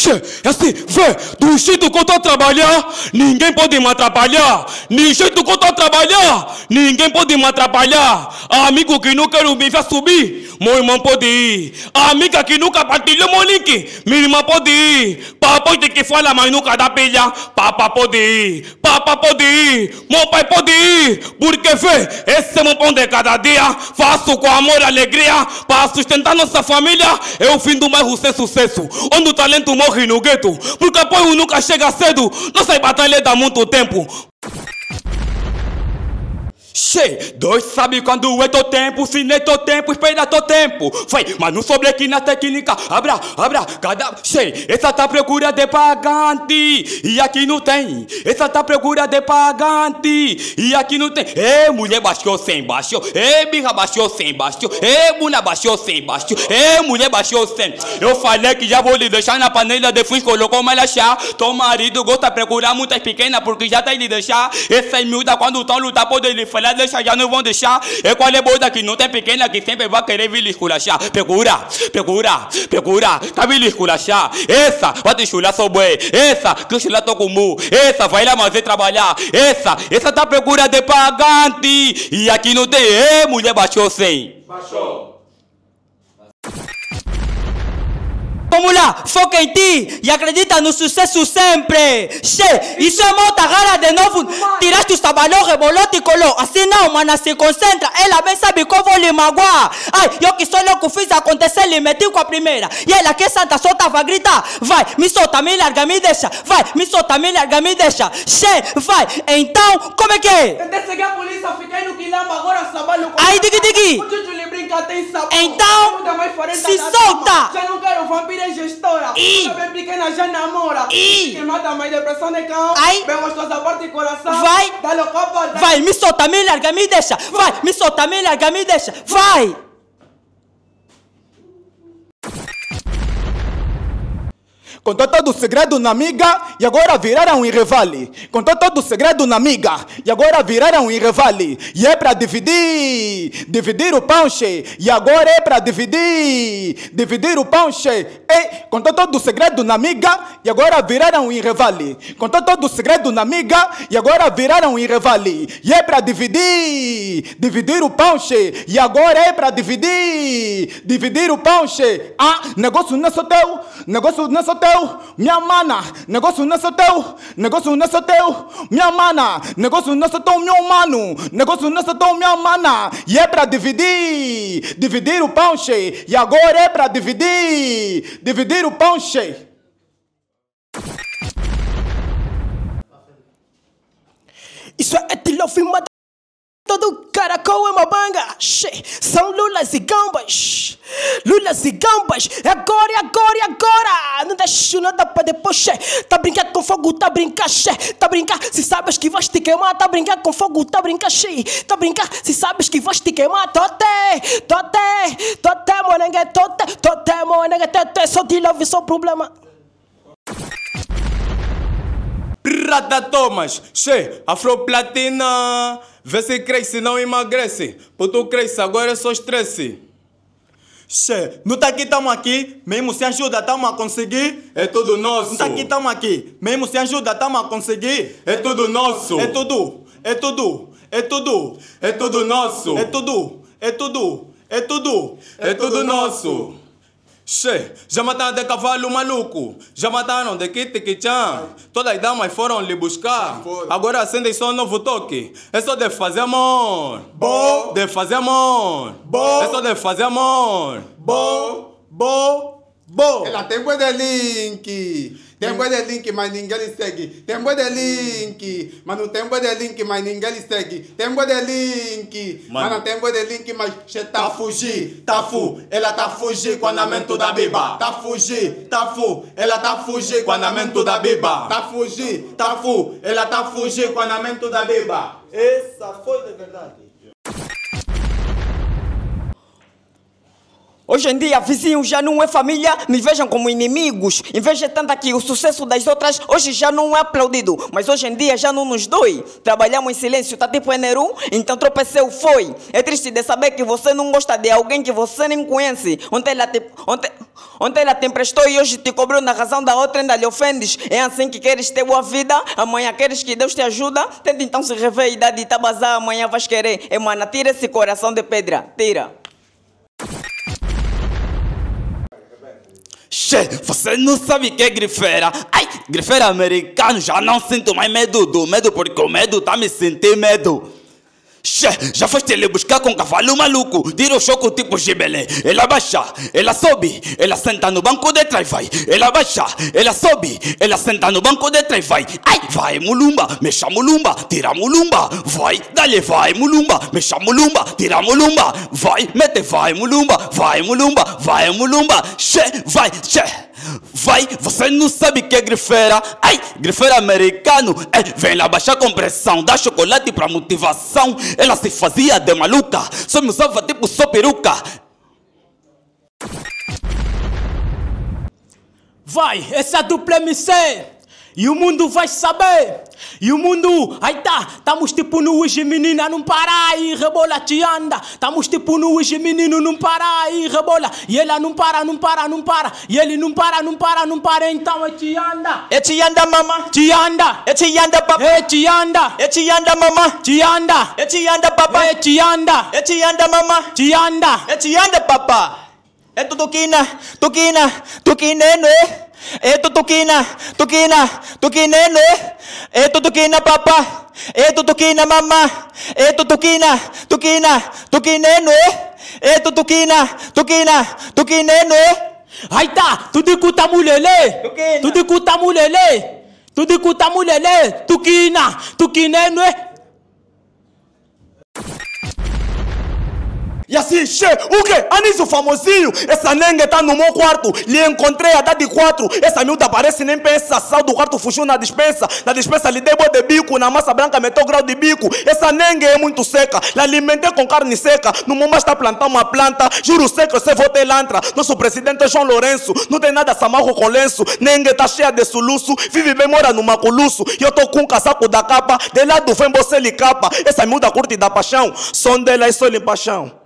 Che, é assim, vê, do jeito que eu estou a trabalhar, ninguém pode me atrapalhar. Do jeito que eu estou a trabalhar, ninguém pode me atrapalhar. Amigo que não quero me ver subir, meu irmão pode ir. Amiga que nunca partilhou meu link, minha irmã pode ir. Papai tem que falar, mas nunca dá pilha. Papa pode ir, papa pode ir, meu pai pode ir. Porque vê, esse é meu pão de cada dia. Faço com amor e alegria para sustentar nossa família. É o fim do bairro sem sucesso, onde o talento morre no gueto. Porque apoio nunca chega cedo. Nossa batalha dá muito tempo. Che, dois sabe quando é teu tempo, se nem teu tempo, espera teu tempo. Vai, mas não sobre aqui na técnica, abra, abra, cada. Che, essa tá procura de pagante, e aqui não tem. Essa tá procura de pagante, e aqui não tem. Ei, mulher baixou sem baixo, ei, birra baixou sem baixo, ei, mulher baixou sem baixo, ei, mulher baixou sem. Eu falei que já vou lhe deixar na panela de fui, colocou mais chá. Teu marido gosta de procurar muitas pequenas, porque já tem de deixar. Essa é miúda quando tão lutar, pode lhe falar deixa, já não vão deixar. É qual é boa que não tem pequena que sempre vai querer vir esculachar. Procura, procura, procura, tá vir esculachar. Essa vai te chular só boi. Essa que chular tô com Essa vai lá fazer trabalhar. Essa, essa tá procura de pagante. E aqui não tem, é mulher baixou sem. Baixou. Vamos lá, foca em ti e acredita no sucesso sempre. Che, isso é moto, agarra de novo. Tiraste os trabalhos, rebolou, te colou. Assim não, mana, se concentra. Ela bem sabe que eu vou lhe magoar. Ai, eu que sou louco, fiz acontecer, lhe meti com a primeira. E ela que é santa, só tava a gritar. Vai, me solta, me larga, me deixa. Vai, me solta, me larga, me deixa. Che, vai. Então, como é que é? Tentei seguir a polícia, fiquei no quilombo, agora com... Ai, digi, digi. Então, se solta. Já não quero vampiro é gestora. E bem pequena já namora. E que mata mais depressão de cão. Ai. Bem gostosa parte coração. Vai. Dá-lhe copa. Dá Vai, me solta, me larga, me deixa. Vai, me solta, me larga, me deixa. Vai. Contou todo o segredo na amiga e agora viraram em revale. Contou todo o segredo na amiga e agora viraram em revale. E é para dividir, dividir o pão cheio. E agora é para dividir, dividir o pão cheio. Ei, contou todo o segredo na amiga e agora viraram em revale. Contou todo o segredo na amiga e agora viraram em revale. E é para dividir, dividir o pão cheio. E agora é para dividir, dividir o pão cheio. Ah, negócio não é só teu, negócio não é só teu teu, minha mana, negócio não é só teu, negócio não é só teu, minha mana, negócio não é só teu, meu mano, negócio não é só teu, minha mana, e é para dividir, dividir o pão cheio, e agora é para dividir, dividir o pão cheio. Isso é etilofimada Todo caracol é uma banga. São lulas e gambas. Lulas e gambas. É agora, é agora, é agora. Não deixo nada para depois. Che. Tá brincando com fogo, tá brincando. Che. Tá brincando. Se sabes que vais te queimar, tá brincando com fogo, tá brincando. Che. Tá brincando. Se sabes que vais te queimar, tote, tote, tote, morengue, tote, tote, morengue, tote. Só te love, só problema. Rata Thomas, che, afroplatina. Vê se cresce, não emagrece. Puto cresce, agora é só estresse. Che, não tá aqui, tamo aqui. Mesmo sem ajuda, tamo a conseguir. É tudo nosso. Não tá aqui, tamo aqui. Mesmo sem ajuda, tamo a conseguir. É tudo nosso. É tudo, é tudo, é tudo, é tudo nosso. É tudo, é tudo, é tudo, é tudo nosso. Che, já mataram de cavalo maluco, já mataram de Kitikichan. Todas as damas foram lhe buscar. Agora acendem só um novo toque. É só de fazer amor. Bo. De fazer amor. Bo. É só de fazer amor. Bo. Bo. Bo. Ela tem boa de link. Tem boa de link, mas ninguém lhe segue. Tem boa de link, mas não tem boa de link, mas ninguém lhe segue. Tem boa de link, mas não tem boa de link, mas você tá a fugir, tá fu. Ela tá fugir com o andamento da biba. Tá fugir, tá fu. Ela tá fugir com o andamento da biba. Tá fugir, tá fu. Ela tá fugir com o andamento da biba. Essa foi de verdade. Hoje em dia, vizinhos já não é família, me vejam como inimigos. Inveja tanta que o sucesso das outras hoje já não é aplaudido. Mas hoje em dia já não nos dói. Trabalhamos em silêncio, tá tipo Eneru, então tropeceu, foi. É triste de saber que você não gosta de alguém que você nem conhece. Ontem ela te, ontem, ontem ela te emprestou e hoje te cobrou na razão da outra, ainda lhe ofendes. É assim que queres ter boa vida, amanhã queres que Deus te ajuda. Tenta então se rever e dar de tabazar, amanhã vais querer. Emana, tira esse coração de pedra, tira. Che, você não sabe o que é grifeira? Ai, grifeira americano, já não sinto mais medo do medo, porque o medo tá me sentindo medo. Já foste ele buscar com cavalo maluco, tira o choco tipo gibelé. Ela baixa, ela sobe, ela senta no banco de trás, vai. Ela baixa, ela sobe, ela senta no banco de trás, vai. Ai, vai mulumba, mexa mulumba, tira mulumba, vai, dale, vai mulumba, mexa mulumba, tira mulumba, vai, mete, vai mulumba, vai mulumba, vai mulumba, che, vai, che. Vai, você não sabe que é grifeira. Ai, grifeira americano. É, vem lá baixar com pressão. Dá chocolate pra motivação. Ela se fazia de maluca. Só me usava tipo só peruca. Vai, essa é dupla MC. E o mundo vai saber. E o mundo, aí tá, estamos tipo no hoje menina não para aí, rebola te anda. Estamos tipo no hoje menino não para aí, rebola. E ela não para, não para, não para. E ele não para, não para, não para. Então é te anda. É te anda, mama. Te anda. É te anda, papai. É te anda. É te anda, mama. Te anda. É te anda, papai. É te anda. É te anda, mama. Te anda. É te anda, papá. É tu tuquina, tuquina, tuquineno, é? Esto toquina, toquina, toquina nene. Esto toquina papá. Esto toquina mamá. Esto toquina, toquina, toquina nene. Esto toquina, toquina, toquina nene. Aita, tu di kutamulele. Tu di kutamulele. Tu di kutamulele. Tukina, tukinenwe. E assim, che, o quê? Anísio famosinho, essa nenga tá no meu quarto, lhe encontrei a dar de quatro, essa miúda parece nem pensa, saiu do quarto, fugiu na dispensa, na dispensa lhe dei boa de bico, na massa branca meteu grau de bico, essa nenga é muito seca, la alimentei com carne seca, no momento está plantando uma planta, juro seco, você vou ter lantra, nosso presidente é João Lourenço, não tem nada samarro com lenço, nenga tá cheia de soluço, vive bem, mora no maculuço, e eu tô com um casaco da capa, de lado vem você lhe capa, essa miúda curte da paixão, som dela é só em paixão.